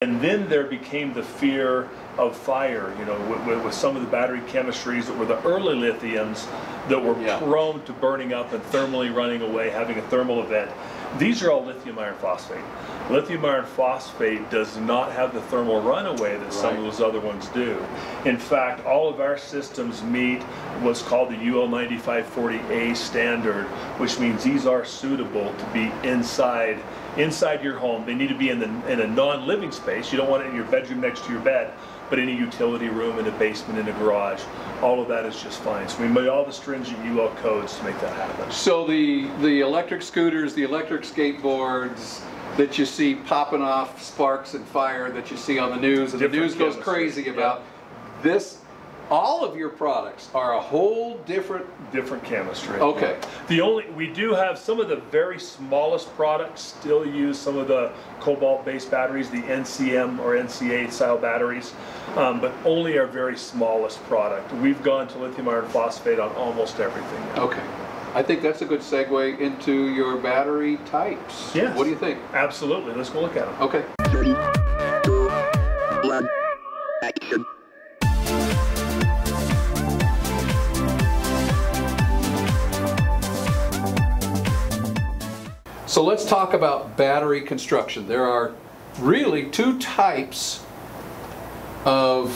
And then there became the fear of fire, you know, with, with, some of the battery chemistries that were the early lithiums that were yeah. prone to burning up and thermally running away, having a thermal event. These are all lithium iron phosphate. Lithium iron phosphate does not have the thermal runaway that right. some of those other ones do. In fact, all of our systems meet what's called the UL 9540A standard, which means these are suitable to be inside inside your home. They need to be in, the, in a non-living space. You don't want it in your bedroom next to your bed, but in a utility room, in a basement, in a garage. All of that is just fine. So we made all the stringent UL codes to make that happen. So the, the electric scooters, the electric skateboards, that you see popping off sparks and fire that you see on the news and Different the news goes crazy about. This all of your products are a whole different different chemistry. Okay. The only we do have some of the very smallest products still use some of the cobalt-based batteries, the NCM or NCA style batteries, um, but only our very smallest product. We've gone to lithium iron phosphate on almost everything. Now. Okay. I think that's a good segue into your battery types. Yes. What do you think? Absolutely. Let's go look at them. Okay. So let's talk about battery construction. There are really two types of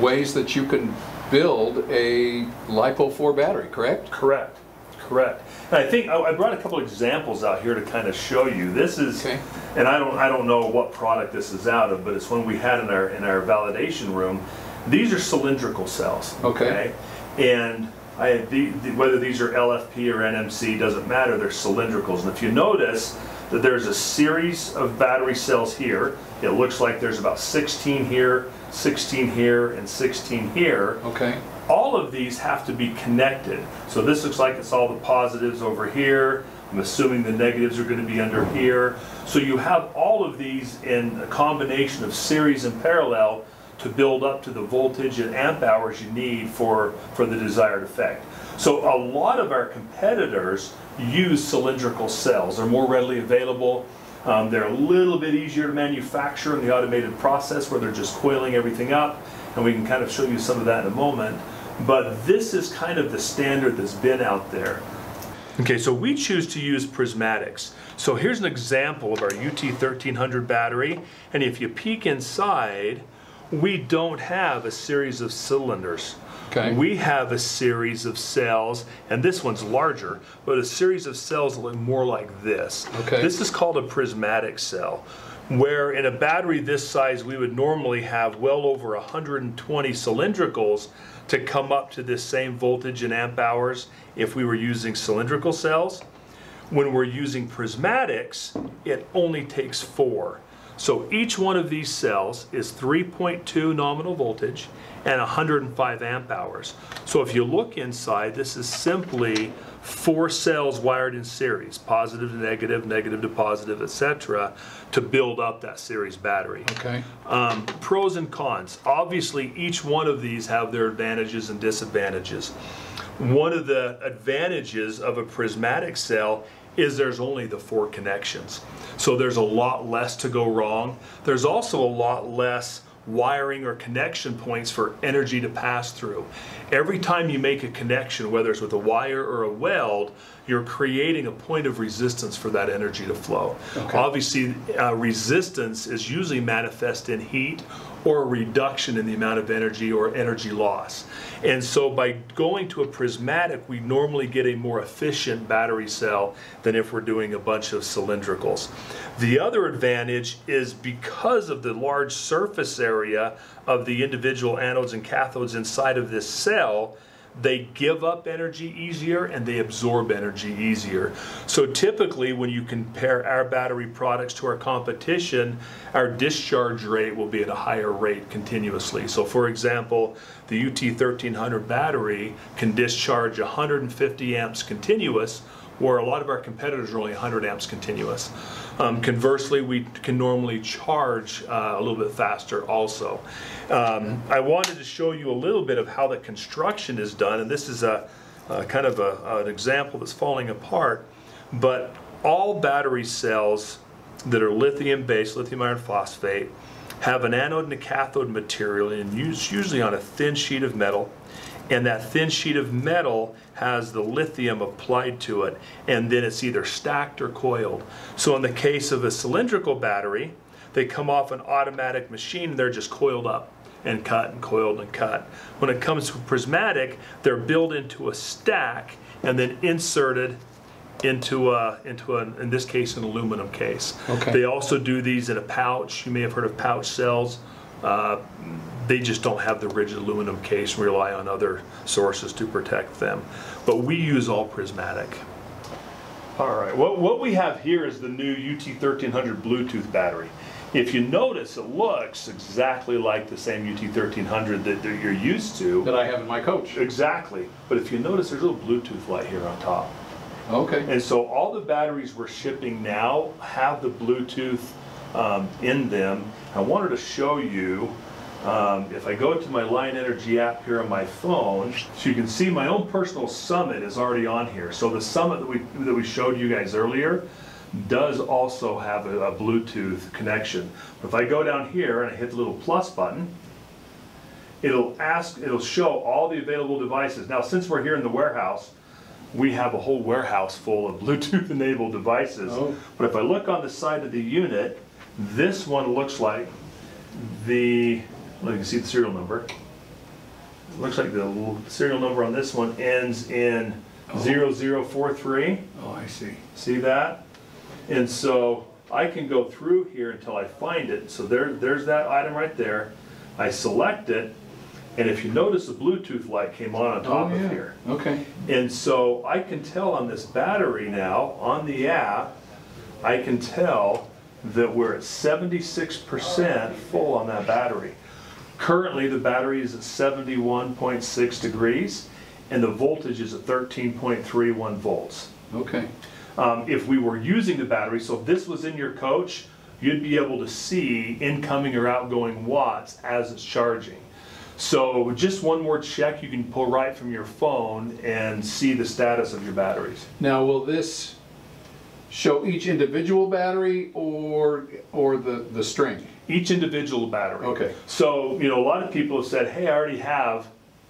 ways that you can build a LiPo4 battery, correct? Correct, correct. And I think I brought a couple examples out here to kind of show you. This is, okay. and I don't, I don't know what product this is out of, but it's one we had in our in our validation room. These are cylindrical cells. Okay. okay? And I, the, the, whether these are LFP or NMC doesn't matter, they're cylindricals. And if you notice that there's a series of battery cells here, it looks like there's about 16 here, 16 here, and 16 here. Okay. All of these have to be connected. So this looks like it's all the positives over here. I'm assuming the negatives are going to be under here. So you have all of these in a combination of series and parallel to build up to the voltage and amp hours you need for, for the desired effect. So a lot of our competitors use cylindrical cells. They're more readily available. Um, they're a little bit easier to manufacture in the automated process where they're just coiling everything up. And we can kind of show you some of that in a moment. But this is kind of the standard that's been out there. Okay, so we choose to use prismatics. So here's an example of our UT1300 battery. And if you peek inside, we don't have a series of cylinders. Okay. We have a series of cells, and this one's larger, but a series of cells look more like this. Okay. This is called a prismatic cell, where in a battery this size we would normally have well over 120 cylindricals to come up to this same voltage and amp hours if we were using cylindrical cells. When we're using prismatics, it only takes four. So each one of these cells is 3.2 nominal voltage and 105 amp hours. So if you look inside, this is simply four cells wired in series, positive to negative, negative to positive, etc., to build up that series battery. Okay. Um, pros and cons. Obviously, each one of these have their advantages and disadvantages. One of the advantages of a prismatic cell is there's only the four connections. So there's a lot less to go wrong. There's also a lot less wiring or connection points for energy to pass through. Every time you make a connection, whether it's with a wire or a weld, you're creating a point of resistance for that energy to flow. Okay. Obviously, uh, resistance is usually manifest in heat or a reduction in the amount of energy or energy loss. And so by going to a prismatic, we normally get a more efficient battery cell than if we're doing a bunch of cylindricals. The other advantage is because of the large surface area of the individual anodes and cathodes inside of this cell, they give up energy easier and they absorb energy easier. So typically when you compare our battery products to our competition, our discharge rate will be at a higher rate continuously. So for example, the UT1300 battery can discharge 150 amps continuous where a lot of our competitors are only 100 amps continuous. Um, conversely, we can normally charge uh, a little bit faster also. Um, I wanted to show you a little bit of how the construction is done, and this is a, a kind of a, an example that's falling apart, but all battery cells that are lithium based, lithium iron phosphate, have an anode and a cathode material and used usually on a thin sheet of metal. And that thin sheet of metal has the lithium applied to it, and then it's either stacked or coiled. So, in the case of a cylindrical battery, they come off an automatic machine, they're just coiled up and cut and coiled and cut. When it comes to prismatic, they're built into a stack and then inserted into a, into a, in this case, an aluminum case. Okay. They also do these in a pouch. You may have heard of pouch cells. Uh, they just don't have the rigid aluminum case and rely on other sources to protect them. But we use all prismatic. All right, what, what we have here is the new UT1300 Bluetooth battery. If you notice, it looks exactly like the same UT1300 that, that you're used to. That I have in my coach. Exactly. But if you notice, there's a little Bluetooth light here on top. Okay. And so all the batteries we're shipping now have the Bluetooth um, in them. I wanted to show you, um, if I go to my Lion Energy app here on my phone, so you can see my own personal Summit is already on here. So the Summit that we, that we showed you guys earlier does also have a, a Bluetooth connection. But If I go down here and I hit the little plus button, it'll ask, it'll show all the available devices. Now, since we're here in the warehouse, we have a whole warehouse full of Bluetooth enabled devices. Oh. But if I look on the side of the unit, this one looks like the, well, you can see the serial number. Looks like the serial number on this one ends in 0043. Oh, I see. See that? And so I can go through here until I find it. So there, there's that item right there. I select it, and if you notice, the Bluetooth light came on on top Oh, of yeah. here. Okay. And so I can tell on this battery now, on the app, I can tell that we're at 76% full on that battery. Currently, the battery is at 71.6 degrees, and the voltage is at 13.31 volts. Okay. Um, if we were using the battery, so if this was in your coach, you'd be able to see incoming or outgoing watts as it's charging. So just one more check, you can pull right from your phone and see the status of your batteries. Now, will this show each individual battery or, or the, the string? Each individual battery. Okay. So, you know, a lot of people have said, hey, I already have,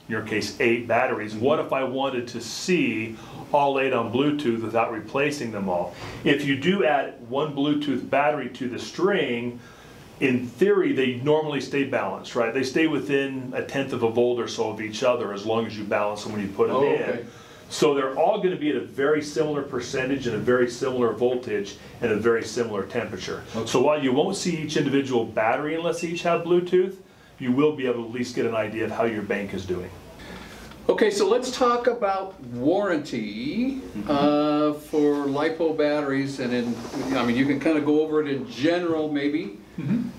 in your case, eight batteries. What if I wanted to see all eight on Bluetooth without replacing them all? If you do add one Bluetooth battery to the string, in theory, they normally stay balanced, right? They stay within a tenth of a volt or so of each other as long as you balance them when you put them Oh, in. okay. So they're all going to be at a very similar percentage and a very similar voltage and a very similar temperature. So while you won't see each individual battery unless each have Bluetooth, you will be able to at least get an idea of how your bank is doing. Okay, so let's talk about warranty uh, for LiPo batteries, and in, I mean, you can kind of go over it in general, maybe,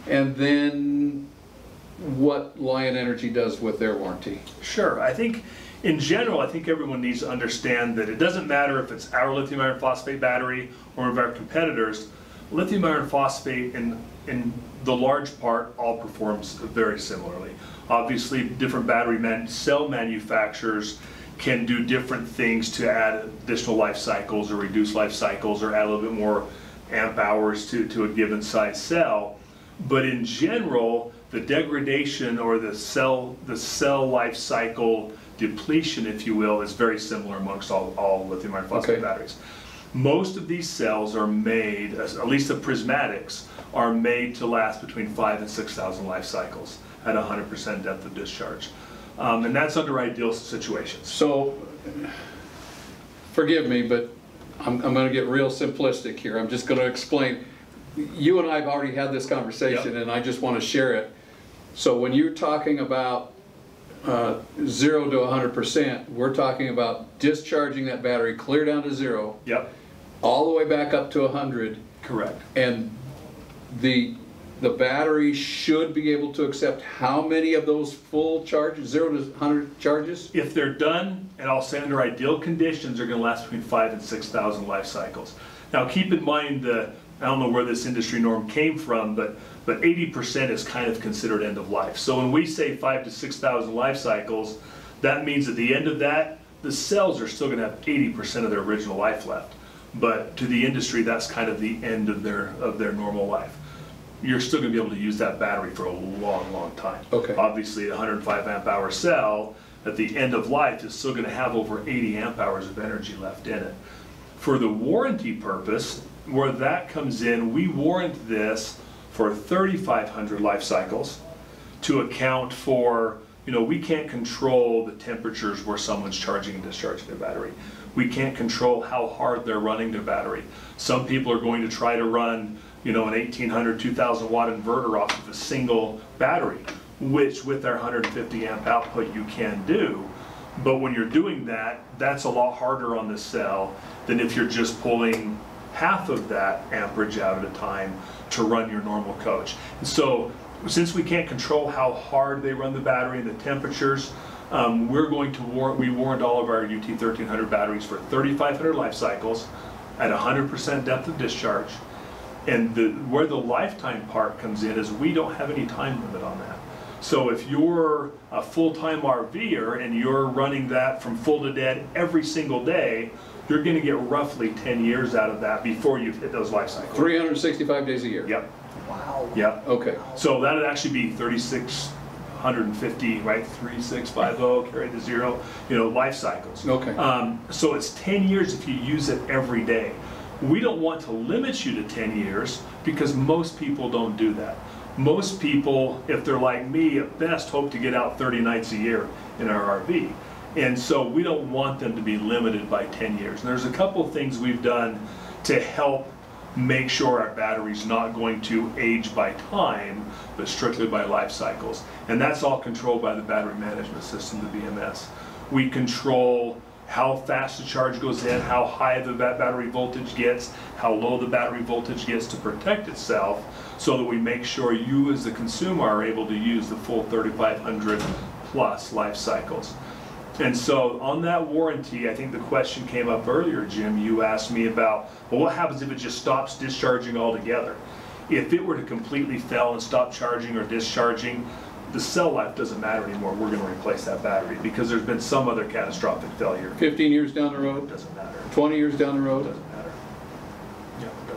and then what Lion Energy does with their warranty. Sure. I think in general, I think everyone needs to understand that it doesn't matter if it's our lithium iron phosphate battery or of our competitors. Lithium iron phosphate, in, in the large part, all performs very similarly. Obviously, different battery man, cell manufacturers can do different things to add additional life cycles or reduce life cycles or add a little bit more amp hours to, to a given size cell. But in general, the degradation or the cell, the cell life cycle depletion, if you will, is very similar amongst all, all lithium iron phosphate Okay. batteries. Most of these cells are made, at least the prismatics, are made to last between five and six thousand life cycles at 100% depth of discharge. Um, and that's under ideal situations. So, forgive me, but I'm, I'm gonna get real simplistic here. I'm just gonna explain. You and I have already had this conversation, Yep. and I just wanna share it. So when you're talking about uh, zero to hundred percent, we're talking about discharging that battery clear down to zero, Yep, all the way back up to hundred, correct. and the, the battery should be able to accept how many of those full charges, zero to hundred charges? If they're done, and I'll say under ideal conditions, they're gonna last between five and six thousand life cycles. Now, keep in mind the, I don't know where this industry norm came from, but, but eighty percent is kind of considered end of life. So when we say five to six thousand life cycles, that means at the end of that, the cells are still gonna have eighty percent of their original life left. but to the industry, that's kind of the end of their, of their normal life. You're still gonna be able to use that battery for a long, long time. Okay. Obviously, a hundred and five amp hour cell, at the end of life, is still gonna have over eighty amp hours of energy left in it. For the warranty purpose, where that comes in, we warrant this for thirty-five hundred life cycles to account for, you know, we can't control the temperatures where someone's charging and discharging their battery. We can't control how hard they're running their battery. Some people are going to try to run, you know, an 1800, 2000 watt inverter off of a single battery, which with their 150 amp output you can do. But when you're doing that, that's a lot harder on the cell than if you're just pulling half of that amperage out at a time to run your normal coach. And so, since we can't control how hard they run the battery and the temperatures, um, we're going to warrant, we warrant all of our UT 1300 batteries for 3,500 life cycles at 100% depth of discharge. And the, where the lifetime part comes in is we don't have any time limit on that. So if you're a full-time RVer and you're running that from full to dead every single day, you're gonna get roughly 10 years out of that before you've hit those life cycles. 365 days a year? Yep, Wow. yep. Okay. So that'd actually be 3,650, right, 3650, carry the zero, you know, life cycles. Okay. Um, so it's 10 years if you use it every day. We don't want to limit you to 10 years because most people don't do that. Most people, if they're like me, at best hope to get out 30 nights a year in our RV. And so we don't want them to be limited by 10 years. And there's a couple of things we've done to help make sure our battery's not going to age by time, but strictly by life cycles. And that's all controlled by the battery management system, the BMS. We control how fast the charge goes in, how high the battery voltage gets, how low the battery voltage gets to protect itself, so that we make sure you as the consumer are able to use the full 3,500 plus life cycles. And so on that warranty, I think the question came up earlier, Jim, you asked me about, well, what happens if it just stops discharging altogether? If it were to completely fail and stop charging or discharging, the cell life doesn't matter anymore. We're gonna replace that battery because there's been some other catastrophic failure. 15 years down the It road? doesn't matter. 20 years down the It road?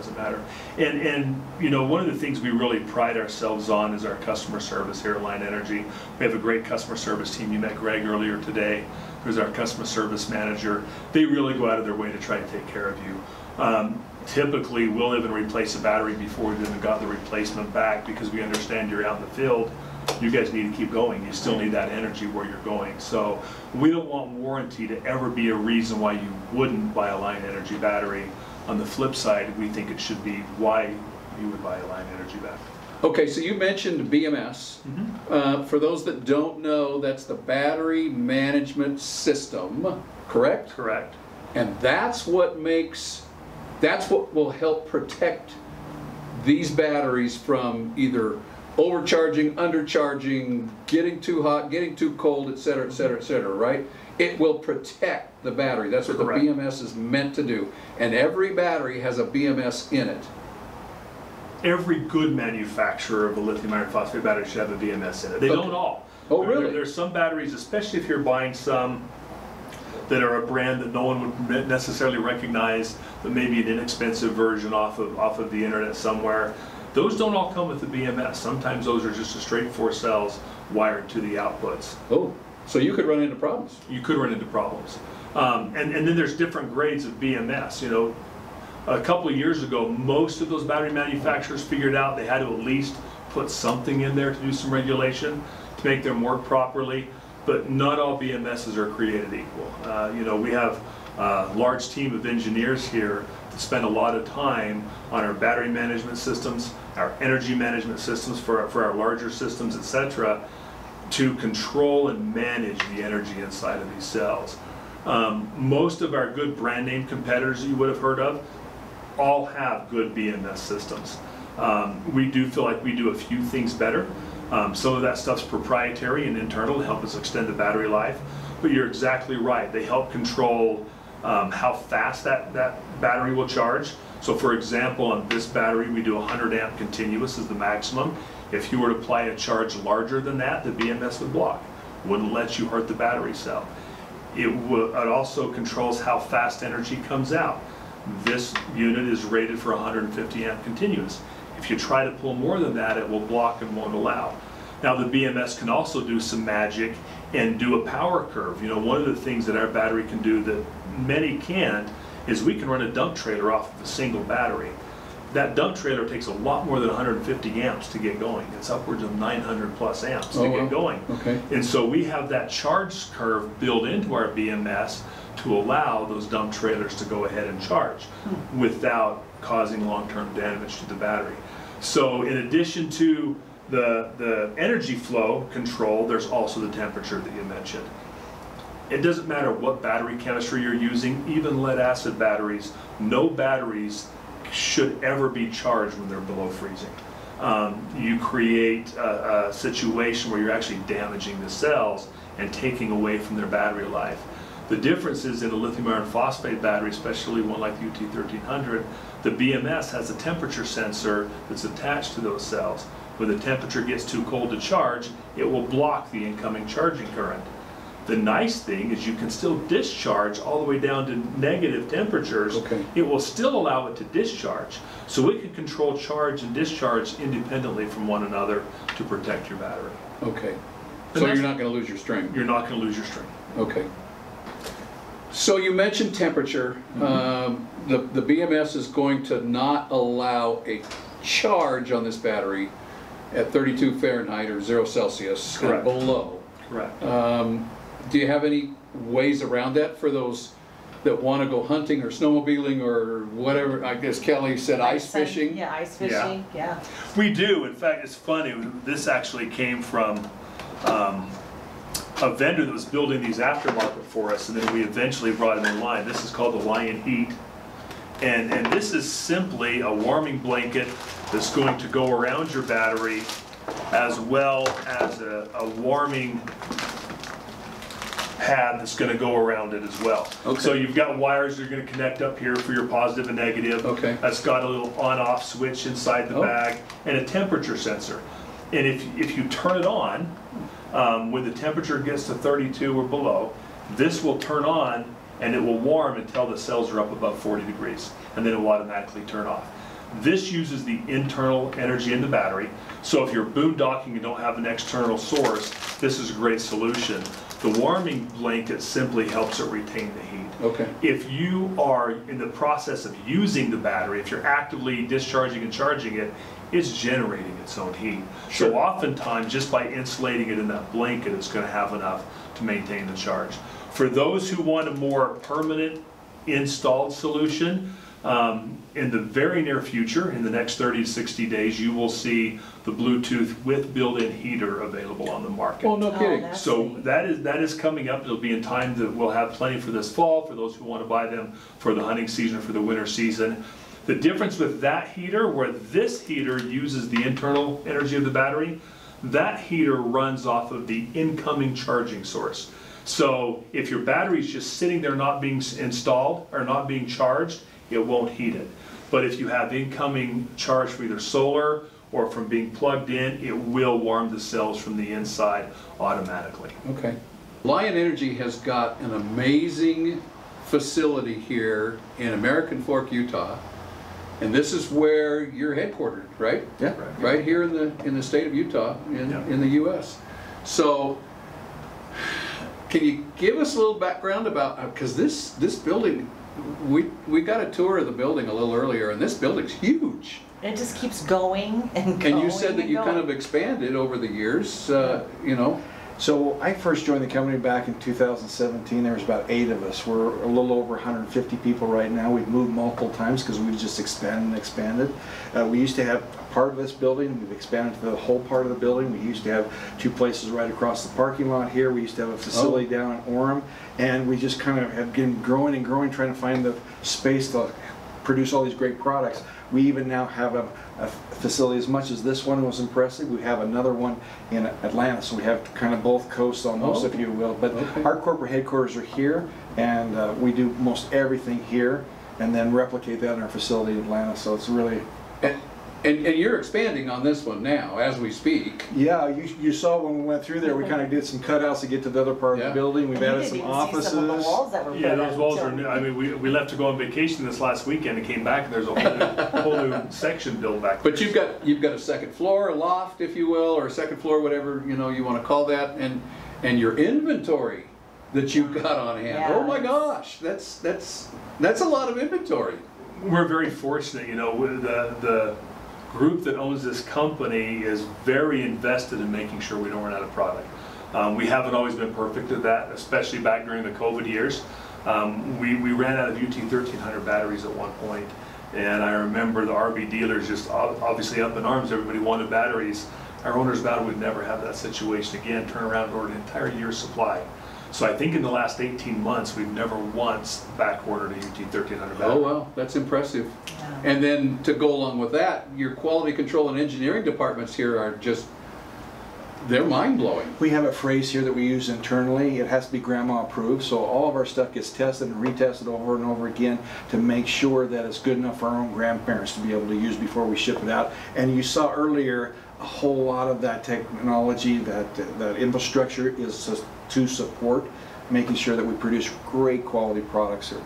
Doesn't matter. And, and, you know, one of the things we really pride ourselves on is our customer service here at Lion Energy. We have a great customer service team. You met Greg earlier today, who's our customer service manager. They really go out of their way to try and take care of you. Um, Typically, we'll even replace a battery before we've even got the replacement back because we understand you're out in the field. You guys need to keep going. You still need that energy where you're going. So we don't want warranty to ever be a reason why you wouldn't buy a Lion Energy battery. On the flip side, we think it should be why you would buy a Lion Energy battery. Okay, so you mentioned BMS. Uh, For those that don't know, that's the Battery Management System, correct? Correct. And that's what makes, that's what will help protect these batteries from either overcharging, undercharging, getting too hot, getting too cold, et cetera, et cetera, et cetera, right? It will protect the battery. That's what the BMS is meant to do. And every battery has a BMS in it. Every good manufacturer of a lithium iron phosphate battery should have a BMS in it. They Okay. don't all. Oh, There- really? There's some batteries, especially if you're buying some that are a brand that no one would necessarily recognize, but maybe an inexpensive version off of, off of the internet somewhere. Those don't all come with the BMS. Sometimes those are just a straight four cells wired to the outputs. Oh, so you could run into problems. You could run into problems. Um, and, and then there's different grades of BMS, you know. A couple of years ago, most of those battery manufacturers figured out they had to at least put something in there to do some regulation to make them work properly. But not all BMSs are created equal. Uh, you know, we have a large team of engineers here that spend a lot of time on our battery management systems, our energy management systems for, our- for our larger systems, et cetera, to control and manage the energy inside of these cells. Um, most of our good brand name competitors you would have heard of all have good BMS systems. Um, we do feel like we do a few things better. Um, some of that stuff's proprietary and internal to help us extend the battery life. But you're exactly right. They help control um, how fast that, that battery will charge. So for example, on this battery, we do 100 amp continuous is the maximum. If you were to apply a charge larger than that, the BMS would block. Wouldn't let you hurt the battery cell. It, it also controls how fast energy comes out. This unit is rated for 150 amp continuous. If you try to pull more than that, it will block and won't allow. Now, the BMS can also do some magic and do a power curve. You know, one of the things that our battery can do that many can't is we can run a dump trailer off of a single battery. That dump trailer takes a lot more than 150 amps to get going. It's upwards of 900 plus amps to Oh, wow. get going. Okay. And so we have that charge curve built into our BMS to allow those dump trailers to go ahead and charge hmm. without causing long-term damage to the battery. So in addition to the, the energy flow control, there's also the temperature that you mentioned. It doesn't matter what battery chemistry you're using, even lead acid batteries, no batteries should ever be charged when they're below freezing. Um, you create a, a situation where you're actually damaging the cells and taking away from their battery life. The difference is in a lithium iron phosphate battery, especially one like the UT1300, the BMS has a temperature sensor that's attached to those cells. When the temperature gets too cold to charge, it will block the incoming charging current. The nice thing is you can still discharge all the way down to negative temperatures. Okay. It will still allow it to discharge. So it can control charge and discharge independently from one another to protect your battery. Okay. And So you're not gonna lose your string? You're not going to lose your string. Okay. So you mentioned temperature. Mm-hmm. Um, The, the BMS is going to not allow a charge on this battery at 32 Fahrenheit or zero Celsius and Correct. below. Correct. Um, Do you have any ways around that for those that want to go hunting or snowmobiling or whatever? I guess Kelly said ice Sun- fishing? Yeah, ice Yeah. fishing, yeah. We do. In fact, it's funny. This actually came from um, a vendor that was building these aftermarket for us, and then we eventually brought them in line. This is called the Lion Heat. And, and this is simply a warming blanket that's going to go around your battery as well as a, a warming pad that's gonna go around it as well. Okay. So you've got wires that are gonna connect up here for your positive and negative. Okay. That's got a little on-off switch inside the Oh. bag and a temperature sensor. And if, if you turn it on, um, when the temperature gets to 32 or below, this will turn on and it will warm until the cells are up above 40 degrees, and then it will automatically turn off. This uses the internal energy in the battery, so if you're boondocking and don't have an external source, this is a great solution. The warming blanket simply helps it retain the heat. Okay. If you are in the process of using the battery, if you're actively discharging and charging it, it's generating its own heat. So oftentimes, just by insulating it in that blanket, it's gonna have enough to maintain the charge. For those who want a more permanent installed solution, um, in the very near future, in the next 30 to 60 days, you will see the Bluetooth with built-in heater available on the market. Oh, no Oh, kidding. that's- So neat. that is, that is coming up, it'll be in time that we'll have plenty for this fall, for those who want to buy them for the hunting season, or for the winter season. The difference with that heater, where this heater uses the internal energy of the battery, that heater runs off of the incoming charging source. So if your battery's just sitting there not being s- installed or not being charged, it won't heat it. But if you have incoming charge from either solar or from being plugged in, it will warm the cells from the inside automatically. Okay. Lion Energy has got an amazing facility here in American Fork, Utah. And this is where you're headquartered, right? Yeah. Right here in the, in the state of Utah, in, Yeah. in the US. So, can you give us a little background about, uh, because this, this building, we, we got a tour of the building a little earlier, and this building's huge. It just keeps going and going And you said that and you kind of expanded over the years, uh, you know? So I first joined the company back in 2017. There was about eight of us. We're a little over 150 people right now. We've moved multiple times because we've just expanded and expanded. Uh, we used to have a part of this building. We've expanded to the whole part of the building. We used to have two places right across the parking lot here. We used to have a facility down in Orem. And we just kind of have been growing and growing, trying to find the space to produce all these great products. We even now have a, a facility, as much as this one was impressive, we have another one in Atlanta, so we have kind of both coasts almost, if Oh, you will. But okay. our corporate headquarters are here, and uh, we do most everything here, and then replicate that in our facility in Atlanta, so it's really, And, And, and you're expanding on this one now, as we speak. Yeah, you, you saw when we went through there, we kind of did some cutouts to get to the other part of the building. We've And added some even see some of the offices. walls that were Yeah, those walls are new. I mean, we, we left to go on vacation this last weekend and came back and there's a whole new, whole new section built back there. But you've got, you've got a second floor, a loft, if you will, or a second floor, whatever, you know, you wanna call that, and, and your inventory that you've got on hand. Oh my gosh, that's, that's, that's a lot of inventory. We're very fortunate, you know, with the, the group that owns this company is very invested in making sure we don't run out of product. Um, we haven't always been perfect at that, especially back during the COVID years. Um, we, we ran out of UT thirteen hundred batteries at one point, and I remember the RV dealers just obviously up in arms, everybody wanted batteries. Our owners vowed we'd never have that situation again, turn around and order an entire year's supply. So I think in the last eighteen months, we've never once backordered a UT thirteen hundred battery. Oh, well, that's impressive. Yeah. And then to go along with that, your quality control and engineering departments here are just, they're mind-blowing. We have a phrase here that we use internally. It has to be grandma approved, so all of our stuff gets tested and retested over and over again to make sure that it's good enough for our own grandparents to be able to use before we ship it out. And you saw earlier, a whole lot of that technology, that, that infrastructure is sus- to support making sure that we produce great quality products here.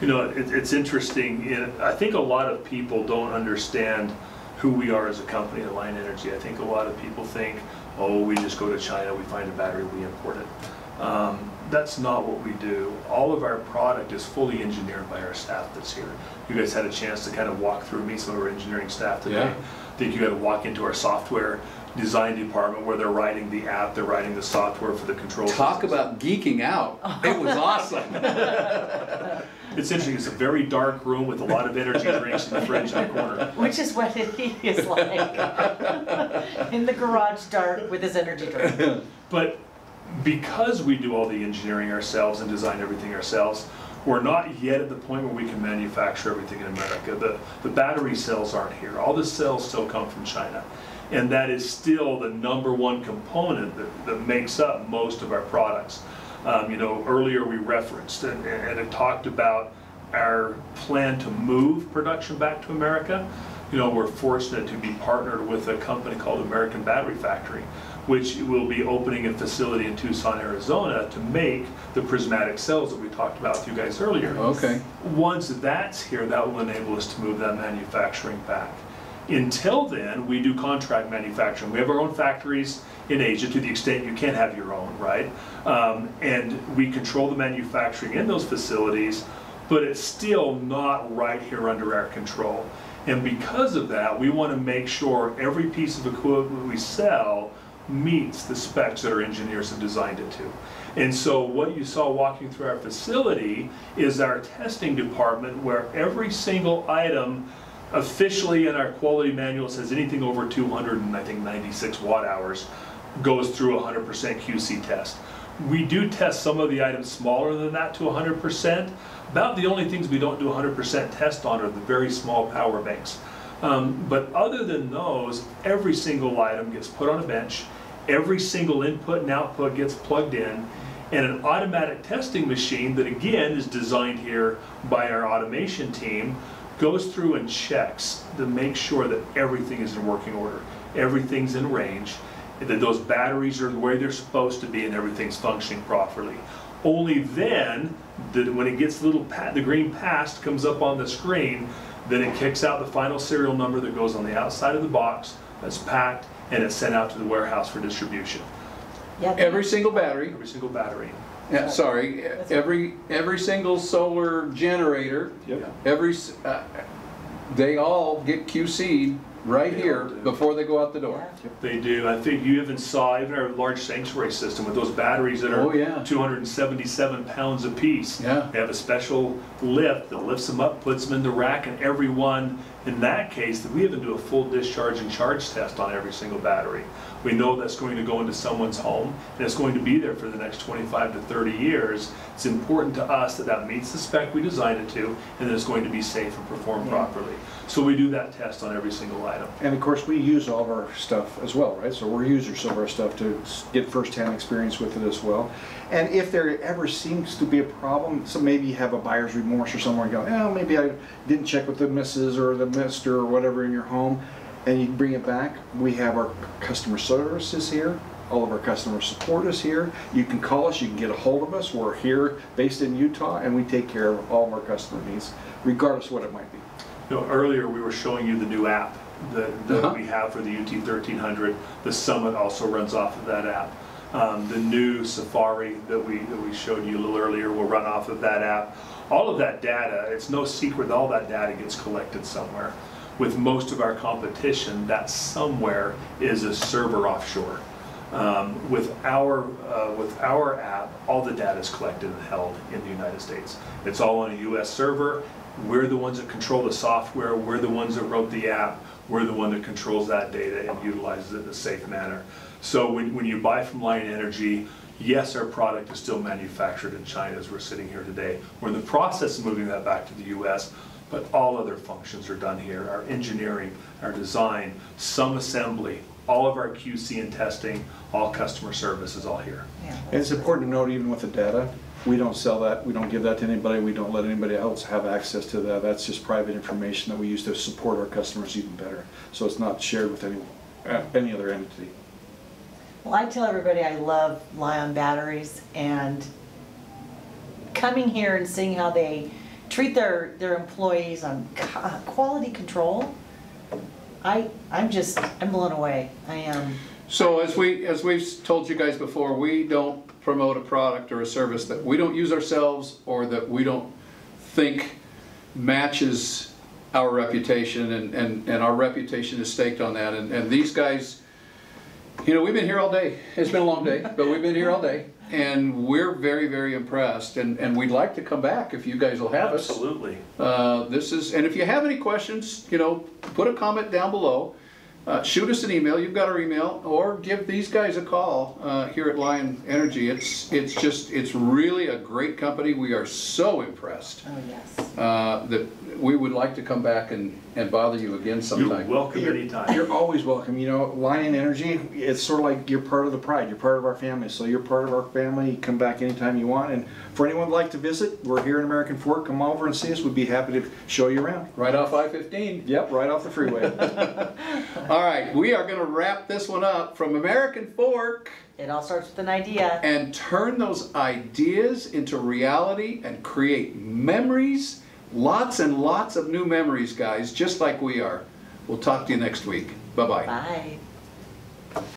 You know, it, it's interesting, I think a lot of people don't understand who we are as a company at Lion Energy. I think a lot of people think, oh, we just go to China, we find a battery, we import it. Um, That's not what we do. All of our product is fully engineered by our staff that's here. You guys had a chance to kind of walk through me, some of our engineering staff today. Yeah. I think you had to walk into our software design department where they're writing the app, they're writing the software for the control Talk systems. about geeking out. It was awesome. It's interesting, it's a very dark room with a lot of energy drinks in the fridge in the corner. Which is what he is like. In the garage dark with his energy drink. But because we do all the engineering ourselves and design everything ourselves, we're not yet at the point where we can manufacture everything in America. The, the battery cells aren't here. All the cells still come from China. And that is still the number one component that, that makes up most of our products. Um, you know, earlier we referenced and, and it talked about our plan to move production back to America. You know, we're fortunate to be partnered with a company called American Battery Factory, which will be opening a facility in Tucson, Arizona to make the prismatic cells that we talked about with you guys earlier. Okay. Once that's here, that will enable us to move that manufacturing back. Until then, we do contract manufacturing. We have our own factories in Asia to the extent you can have your own, right? Um, and we control the manufacturing in those facilities, but it's still not right here under our control. And because of that, we want to make sure every piece of equipment we sell meets the specs that our engineers have designed it to. And so what you saw walking through our facility is our testing department where every single item officially in our quality manual says anything over 200 and I think 96 watt hours goes through a 100% QC test. We do test some of the items smaller than that to 100%. About the only things we don't do 100% test on are the very small power banks. Um, but other than those, every single item gets put on a bench, every single input and output gets plugged in, and an automatic testing machine that again is designed here by our automation team goes through and checks to make sure that everything is in working order, everything's in range, that those batteries are where they're supposed to be and everything's functioning properly. Only then, that when it gets the little pa- the green past comes up on the screen, then it kicks out the final serial number that goes on the outside of the box that's packed and it's sent out to the warehouse for distribution. Yeah, Every single battery, Every single battery. yeah, sorry, every, every single solar generator, Yep. every, s- uh, they all get QC'd right They here before they go out the door. Yeah. They do. I think you even saw even our large sanctuary system with those batteries that are Oh, yeah. 277 pounds apiece. Yeah. They have a special lift that lifts them up, puts them in the rack, and every one, in that case, we even do a full discharge and charge test on every single battery. We know that's going to go into someone's home, and it's going to be there for the next 25 to 30 years. It's important to us that that meets the spec we designed it to, and that it's going to be safe and perform properly. So we do that test on every single item. And of course, we use all of our stuff as well, right? So we're users of our stuff to get firsthand experience with it as well. And if there ever seems to be a problem, so maybe you have a buyer's remorse or somewhere, you go, oh, maybe I didn't check with the missus or the mister or whatever in your home. And you bring it back. We have our customer services here. All of our customer support is here. You can call us, you can get a hold of us. We're here based in Utah and we take care of all of our customer needs, regardless of what it might be. You know, earlier we were showing you the new app that, Uh-huh. we have for the UT thirteen hundred. The Summit also runs off of that app. Um, the new Safari that we, that we showed you a little earlier will run off of that app. All of that data, it's no secret, all that data gets collected somewhere. With most of our competition, that somewhere is a server offshore. Um, with our, uh, with our app, all the data is collected and held in the United States. It's all on a US server. We're the ones that control the software. We're the ones that wrote the app. We're the one that controls that data and utilizes it in a safe manner. So when, when you buy from Lion Energy, yes, our product is still manufactured in China as we're sitting here today. We're in the process of moving that back to the US, but all other functions are done here. Our engineering, our design, some assembly, all of our QC and testing, all customer service is all here. Yeah, And it's important to note, even with the data, we don't sell that, we don't give that to anybody, we don't let anybody else have access to that. That's just private information that we use to support our customers even better. So it's not shared with any, uh, any other entity. Well, I tell everybody I love Lion batteries and coming here and seeing how they treat their, their employees on quality control. I, I'm just, I'm blown away. I am. So as we, as we've told you guys before, we don't promote a product or a service that we don't use ourselves or that we don't think matches our reputation and, and, and our reputation is staked on that. And, and these guys, you know, we've been here all day. It's been a long day, but we've been here all day. And we're very, very impressed and, and we'd like to come back if you guys will have us. Absolutely. Uh, This is, and if you have any questions, you know, put a comment down below. Uh, Shoot us an email, you've got our email, or give these guys a call uh, here at Lion Energy. It's, it's just, it's really a great company. We are so impressed Oh, yes. uh, that we would like to come back and, and bother you again sometime. You're sometime. welcome You're- anytime. You're always welcome, you know, Lion Energy, it's sort of like you're part of the pride, you're part of our family, so you're part of our family, you come back anytime you want, and for anyone who'd like to visit, we're here in American Fork, come over and see us, we'd be happy to show you around. Right off I-15. Yep, right off the freeway. All right, we are gonna wrap this one up from American Fork. It all starts with an idea. and turn those ideas into reality and create memories, lots and lots of new memories, guys, just like we are. We'll talk to you next week. Bye bye. Bye.